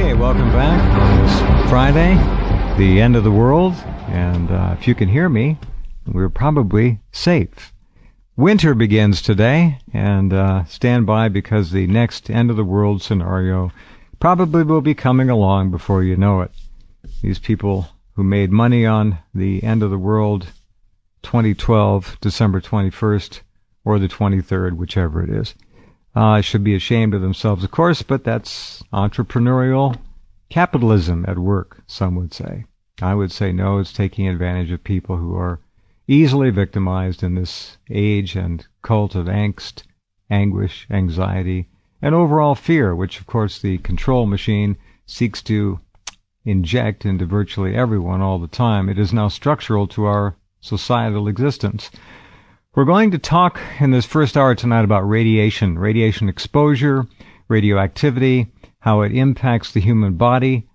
Okay, welcome back on this Friday, the end of the world, and uh, if you can hear me, we're probably safe. Winter begins today, and uh, stand by because the next end of the world scenario probably will be coming along before you know it. These people who made money on the end of the world 2012, December 21st, or the 23rd, whichever it is, uh, should be ashamed of themselves, of course, but that's entrepreneurial capitalism at work, some would say. I would say no, it's taking advantage of people who are easily victimized in this age and cult of angst, anguish, anxiety, and overall fear, which of course the control machine seeks to inject into virtually everyone all the time. It is now structural to our societal existence. We're going to talk in this first hour tonight about radiation, radiation exposure, radioactivity, how it impacts the human body,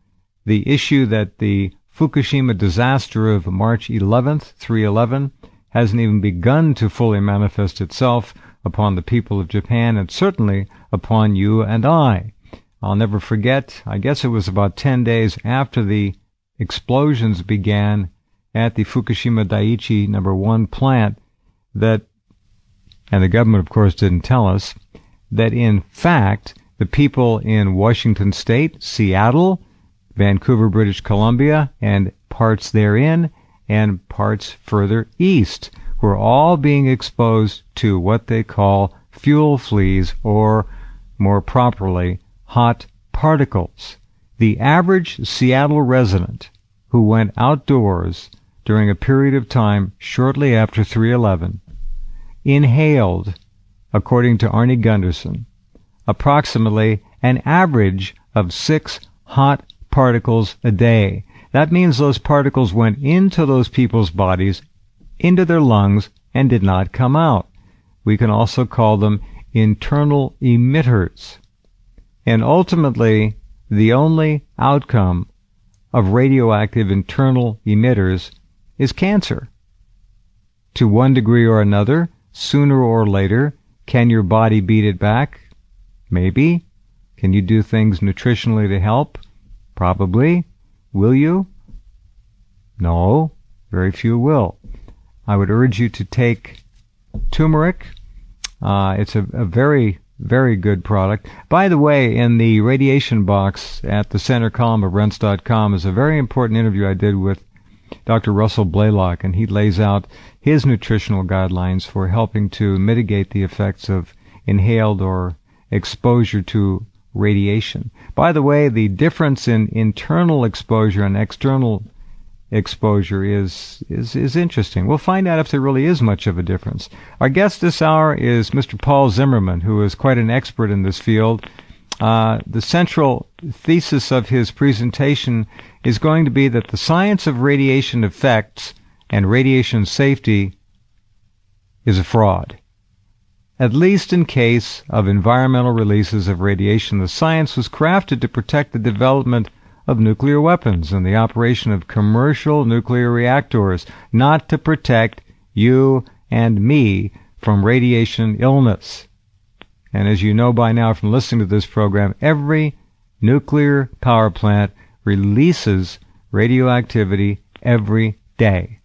the issue that the Fukushima disaster of March 11th, 311, hasn't even begun to fully manifest itself upon the people of Japan and certainly upon you and I. I'll never forget, I guess it was about 10 days after the explosions began at the Fukushima Daiichi number 1 plant that and the government of course didn't tell us that in fact the people in Washington state, Seattle, Vancouver, British Columbia, and parts therein and parts further east were all being exposed to what they call fuel fleas or more properly hot particles. The average Seattle resident who went outdoors during a period of time shortly after 311 inhaled, according to Arnie Gundersen, approximately an average of six hot particles a day. That means those particles went into those people's bodies, into their lungs, and did not come out. We can also call them internal emitters. And ultimately, the only outcome of radioactive internal emitters is cancer. To one degree or another, sooner or later, can your body beat it back? Maybe. Can you do things nutritionally to help? Probably. Will you? No. Very few will. I would urge you to take turmeric. Uh, it's a, a very very good product. By the way, in the radiation box at the center column of rense.com is a very important interview I did with Dr. Russell Blaylock, and he lays out his nutritional guidelines for helping to mitigate the effects of inhaled or exposure to radiation. By the way, the difference in internal exposure and external exposure is, is, is interesting. We'll find out if there really is much of a difference. Our guest this hour is Mr. Paul Zimmerman, who is quite an expert in this field. Uh, the central thesis of his presentation is going to be that the science of radiation effects and radiation safety is a fraud. At least in case of environmental releases of radiation, the science was crafted to protect the development of nuclear weapons and the operation of commercial nuclear reactors, not to protect you and me from radiation illness. And as you know by now from listening to this program, every nuclear power plant releases radioactivity every day.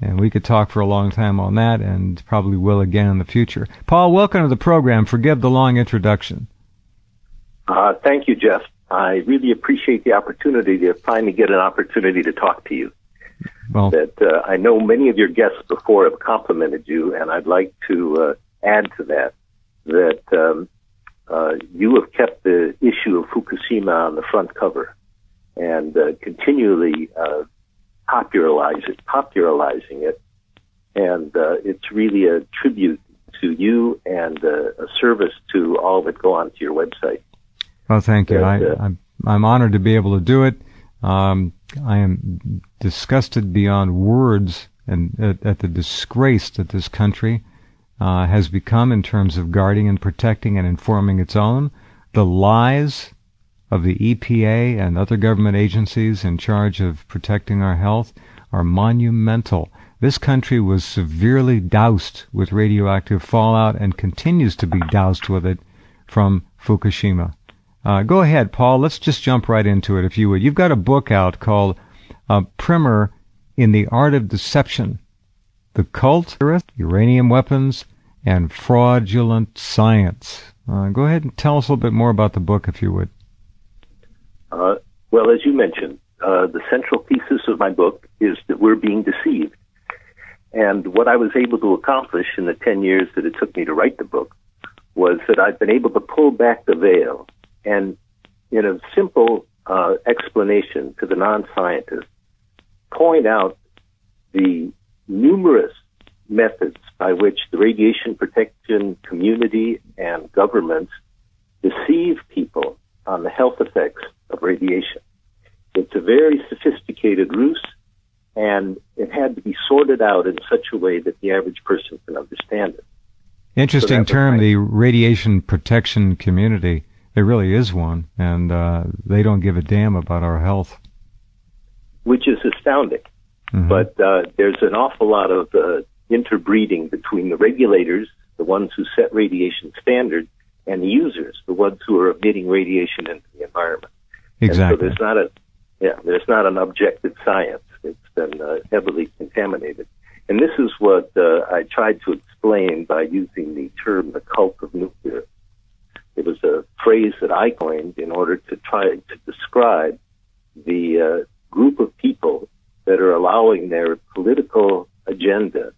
And we could talk for a long time on that and probably will again in the future. Paul, welcome to the program. Forgive the long introduction. Uh, thank you, Jeff. I really appreciate the opportunity to finally get an opportunity to talk to you. Well, that uh, I know many of your guests before have complimented you, and I'd like to uh, add to that that um, uh, you have kept the issue of Fukushima on the front cover and uh, continually uh, popularize it, popularizing it, and uh, it's really a tribute to you and a service to all that go onto your website. Well, thank you. I, am I'm, I'm honored to be able to do it. Um, I am disgusted beyond words and at, at the disgrace that this country uh, has become in terms of guarding and protecting and informing its own. The lies of the EPA and other government agencies in charge of protecting our health are monumental. This country was severely doused with radioactive fallout and continues to be doused with it from Fukushima. Uh, go ahead, Paul. Let's just jump right into it, if you would. You've got a book out called uh, Primer in the Art of Deception The Cult, Uranium Weapons, and Fraudulent Science. Uh, go ahead and tell us a little bit more about the book, if you would. Well, as you mentioned, uh, the central thesis of my book is that we're being deceived. And what I was able to accomplish in the 10 years that it took me to write the book was that I've been able to pull back the veil and, in a simple uh, explanation to the non scientist, point out the numerous methods by which the radiation protection community and governments deceive people on the health effects of radiation. It's a very sophisticated ruse, and it had to be sorted out in such a way that the average person can understand it. Interesting so term, the radiation protection community. There really is one, and uh, they don't give a damn about our health. Which is astounding. Mm-hmm. But uh, there's an awful lot of uh, interbreeding between the regulators, the ones who set radiation standards, and the users, the ones who are emitting radiation into the environment. Exactly. And so there's not a yeah, there's not an objective science. It's been uh, heavily contaminated. And this is what uh, I tried to explain by using the term the cult of nuclear. It was a phrase that I coined in order to try to describe the uh, group of people that are allowing their political agenda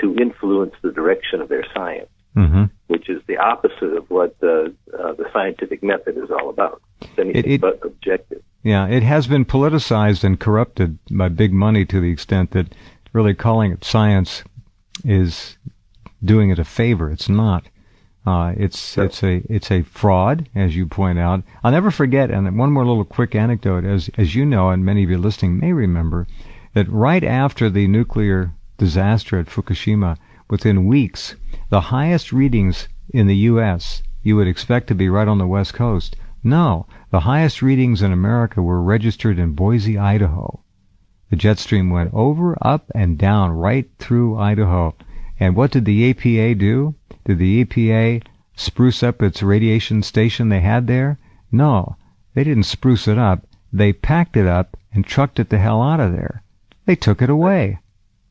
to influence the direction of their science, mm-hmm. which is the opposite of what uh, uh, the scientific method is all about. Anything it, it, but objective. Yeah, it has been politicized and corrupted by big money to the extent that really calling it science is doing it a favor. It's not. Uh, it's it's a it's a fraud, as you point out. I'll never forget. And one more little quick anecdote, as as you know, and many of you listening may remember, that right after the nuclear disaster at Fukushima, within weeks, the highest readings in the U.S. you would expect to be right on the West Coast. No, the highest readings in America were registered in Boise, Idaho. The jet stream went over, up, and down right through Idaho. And what did the EPA do? Did the EPA spruce up its radiation station they had there? No, they didn't spruce it up. They packed it up and trucked it the hell out of there. They took it away.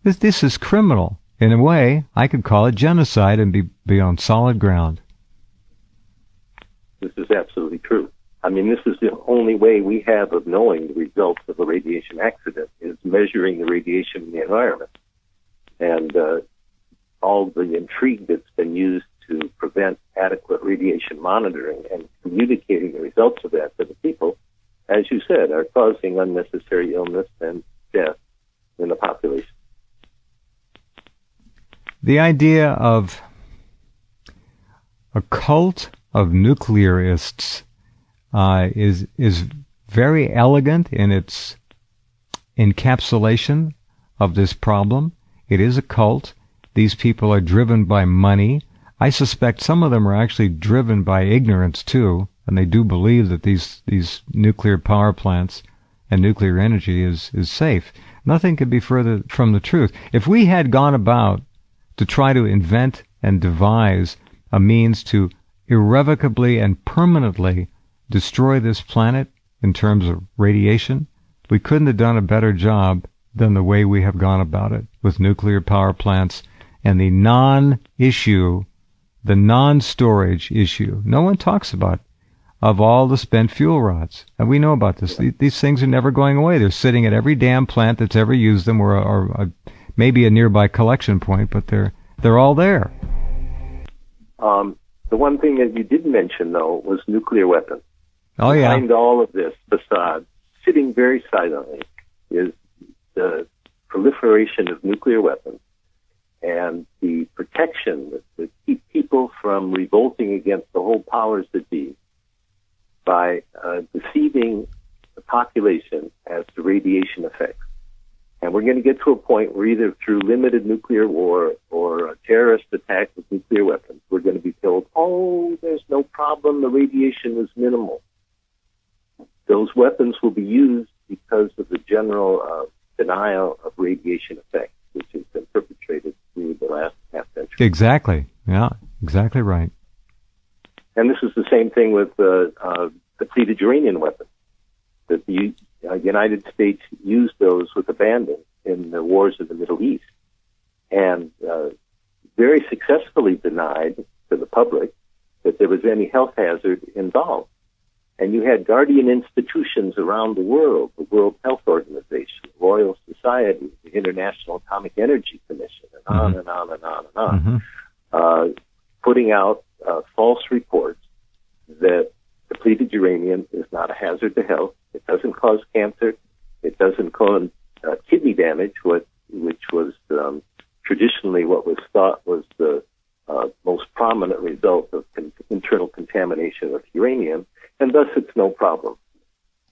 This, this is criminal. In a way, I could call it genocide and be, be on solid ground. This is absolutely true. I mean, this is the only way we have of knowing the results of a radiation accident is measuring the radiation in the environment. And uh, all the intrigue that's been used to prevent adequate radiation monitoring and communicating the results of that to the people, as you said, are causing unnecessary illness and death in the population. The idea of a cult of nuclearists uh, is is very elegant in its encapsulation of this problem. It is a cult. These people are driven by money. I suspect some of them are actually driven by ignorance too, and they do believe that these these nuclear power plants and nuclear energy is is safe. Nothing could be further from the truth. If we had gone about to try to invent and devise a means to irrevocably and permanently destroy this planet in terms of radiation, we couldn't have done a better job than the way we have gone about it with nuclear power plants and the non-issue, the non-storage issue. No one talks about of all the spent fuel rods. And we know about this. These things are never going away. They're sitting at every damn plant that's ever used them or, or, or maybe a nearby collection point, but they're, they're all there. Um, the one thing that you did mention, though, was nuclear weapons. Oh, yeah. Behind all of this facade, sitting very silently, is the proliferation of nuclear weapons and the protection to keep people from revolting against the whole powers that be by uh, deceiving the population as to radiation effects. And we're going to get to a point where either through limited nuclear war or a terrorist attack with nuclear weapons, we're going to be told, oh, there's no problem, the radiation is minimal. Those weapons will be used because of the general uh, denial of radiation effects, which has been perpetrated through the last half century. Exactly. Yeah, exactly right. And this is the same thing with uh, uh, depleted uranium weapons. That the uh, United States used those with abandon in the wars of the Middle East, and uh, very successfully denied to the public that there was any health hazard involved. And you had guardian institutions around the world, the World Health Organization, the Royal Society, the International Atomic Energy Commission, and mm-hmm. on and on and on and on, mm-hmm. uh, putting out uh, false reports that depleted uranium is not a hazard to health. It doesn't cause cancer. It doesn't cause uh, kidney damage, what, which was um, traditionally what was thought contamination with uranium, and thus it's no problem.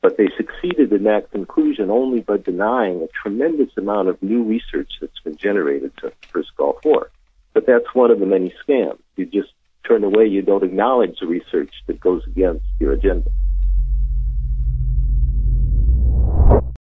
But they succeeded in that conclusion only by denying a tremendous amount of new research that's been generated since the first Gulf War. But that's one of the many scams. You just turn away, you don't acknowledge the research that goes against your agenda.